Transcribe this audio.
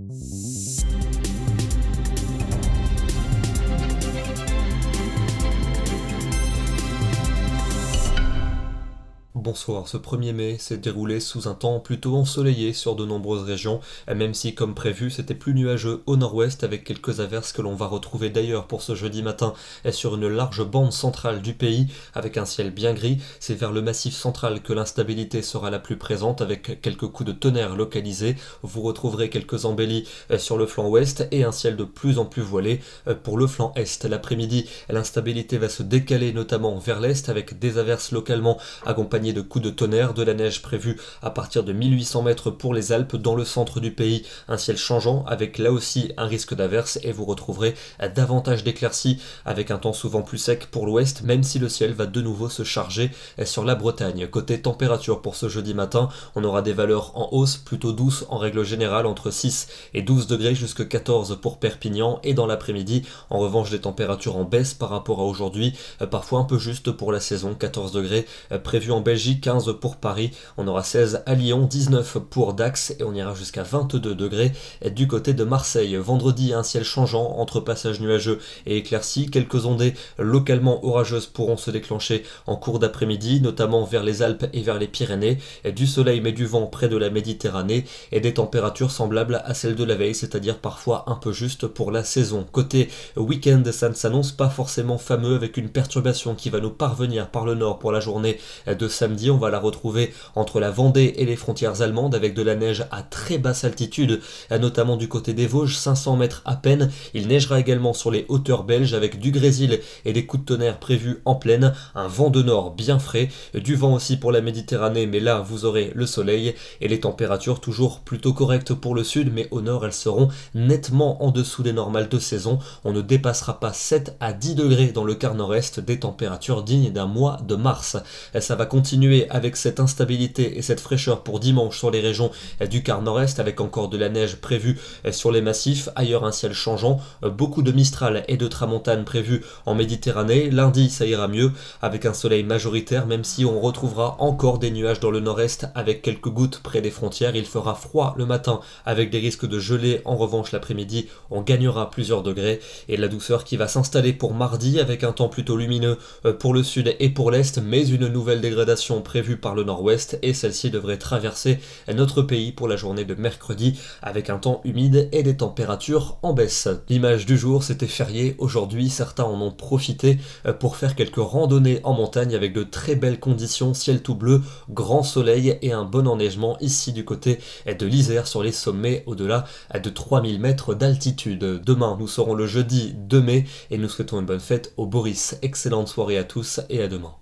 Mm-hmm. Bonsoir, ce 1er mai s'est déroulé sous un temps plutôt ensoleillé sur de nombreuses régions, même si comme prévu c'était plus nuageux au nord-ouest avec quelques averses que l'on va retrouver d'ailleurs pour ce jeudi matin et sur une large bande centrale du pays avec un ciel bien gris. C'est vers le massif central que l'instabilité sera la plus présente avec quelques coups de tonnerre localisés. Vous retrouverez quelques embellis sur le flanc ouest et un ciel de plus en plus voilé pour le flanc est. L'après-midi, l'instabilité va se décaler notamment vers l'est avec des averses localement accompagnées de coups de tonnerre, de la neige prévue à partir de 1800 mètres pour les Alpes dans le centre du pays. Un ciel changeant avec là aussi un risque d'averse et vous retrouverez davantage d'éclaircies avec un temps souvent plus sec pour l'ouest même si le ciel va de nouveau se charger sur la Bretagne. Côté température pour ce jeudi matin, on aura des valeurs en hausse plutôt douces en règle générale entre 6 et 12 degrés jusqu'à 14 pour Perpignan et dans l'après-midi en revanche des températures en baisse par rapport à aujourd'hui, parfois un peu juste pour la saison, 14 degrés prévus en Belgique 15 pour Paris, on aura 16 à Lyon, 19 pour Dax et on ira jusqu'à 22 degrés du côté de Marseille. Vendredi, un ciel changeant entre passages nuageux et éclaircis. Quelques ondées localement orageuses pourront se déclencher en cours d'après-midi, notamment vers les Alpes et vers les Pyrénées. Du soleil mais du vent près de la Méditerranée et des températures semblables à celles de la veille, c'est-à-dire parfois un peu juste pour la saison. Côté week-end, ça ne s'annonce pas forcément fameux avec une perturbation qui va nous parvenir par le nord pour la journée de samedi on va la retrouver entre la Vendée et les frontières allemandes avec de la neige à très basse altitude, notamment du côté des Vosges, 500 mètres à peine. Il neigera également sur les hauteurs belges avec du grésil et des coups de tonnerre prévus en pleine, un vent de nord bien frais, du vent aussi pour la Méditerranée, mais là vous aurez le soleil et les températures toujours plutôt correctes pour le sud, mais au nord elles seront nettement en dessous des normales de saison. On ne dépassera pas 7 à 10 degrés dans le quart nord-est, des températures dignes d'un mois de mars. Ça va continuer avec cette instabilité et cette fraîcheur pour dimanche sur les régions du quart nord-est avec encore de la neige prévue sur les massifs, ailleurs un ciel changeant, beaucoup de Mistral et de Tramontane prévus en Méditerranée. Lundi ça ira mieux avec un soleil majoritaire même si on retrouvera encore des nuages dans le nord-est avec quelques gouttes près des frontières. Il fera froid le matin avec des risques de gelée. En revanche l'après-midi on gagnera plusieurs degrés et la douceur qui va s'installer pour mardi avec un temps plutôt lumineux pour le sud et pour l'est mais une nouvelle dégradation prévue par le nord-ouest et celle-ci devrait traverser notre pays pour la journée de mercredi avec un temps humide et des températures en baisse. L'image du jour, c'était férié. Aujourd'hui, certains en ont profité euh, pour faire quelques randonnées en montagne avec de très belles conditions, ciel tout bleu, grand soleil et un bon enneigement ici du côté de l'Isère sur les sommets au-delà de 3000 mètres d'altitude. Demain, nous serons le jeudi 2 mai et nous souhaitons une bonne fête au Boris. Excellente soirée à tous et à demain.